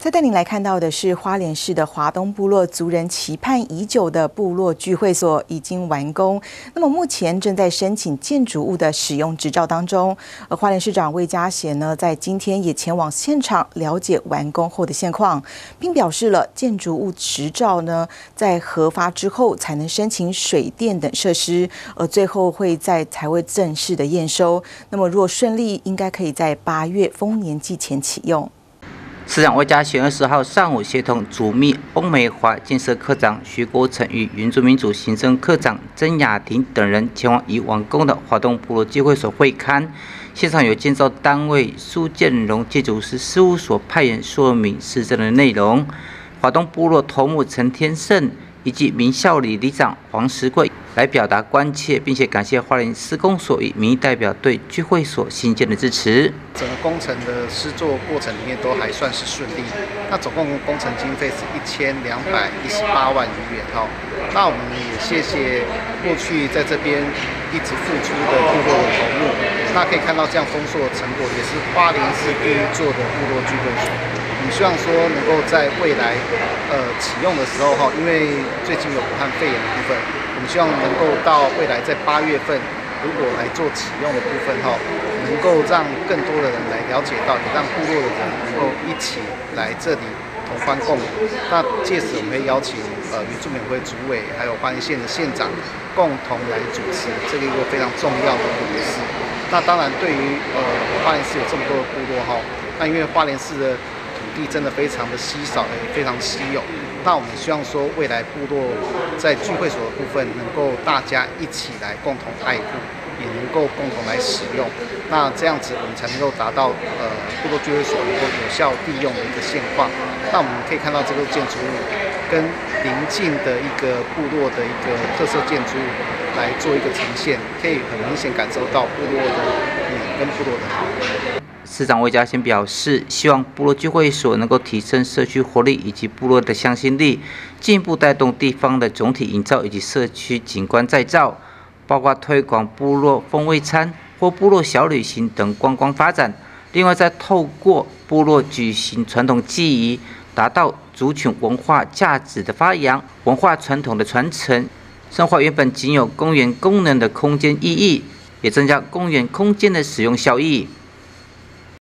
再带您来看到的是花莲市的华东部落族人期盼已久的部落聚会所已经完工，那么目前正在申请建筑物的使用执照当中。而花莲市长魏家贤呢，在今天也前往现场了解完工后的现况，并表示了建筑物执照呢在核发之后才能申请水电等设施，而最后会在才会正式的验收。那么若顺利，应该可以在八月丰年祭前启用。市长魏家贤二十号上午协同主秘欧美华建设科长徐国成与原住民主行政科长曾雅婷等人前往已完工的华东部落聚会所会勘，现场有建造单位苏建荣建筑师事务所派员说明市政的内容。华东部落头目陈天胜以及民校里里长黄石贵。来表达关切，并且感谢花莲施工所与民意代表对聚会所新建的支持。整个工程的施作过程里面都还算是顺利。那总共工程经费是一千两百一十八万余元哈。那我们也谢谢过去在这边一直付出的部落的头目。那可以看到这样丰硕的成果，也是花莲市第一座的部落聚会所。我们希望说能够在未来呃启用的时候哈，因为最近有武汉肺炎的部分。我们希望能够到未来在八月份，如果来做启用的部分哈，能够让更多的人来了解到，也让部落的人能够一起来这里同欢共舞。那届时我们会邀请呃原住民会主委，还有花莲县的县长共同来主持这个一个非常重要的仪式。那当然，对于呃花莲市有这么多的部落哈，那因为花莲市的土地真的非常的稀少，也非常稀有。那我们希望说，未来部落在聚会所的部分，能够大家一起来共同爱护，也能够共同来使用。那这样子，我们才能够达到呃部落聚会所能够有效利用的一个现况。那我们可以看到这个建筑物跟邻近的一个部落的一个特色建筑物来做一个呈现，可以很明显感受到部落的美跟部落的好。市长魏家贤表示，希望部落聚会所能够提升社区活力以及部落的向心力，进一步带动地方的总体营造以及社区景观再造，包括推广部落风味餐或部落小旅行等观光发展。另外，再透过部落举行传统祭仪，达到族群文化价值的发扬、文化传统的传承，深化原本仅有公园功能的空间意义，也增加公园空间的使用效益。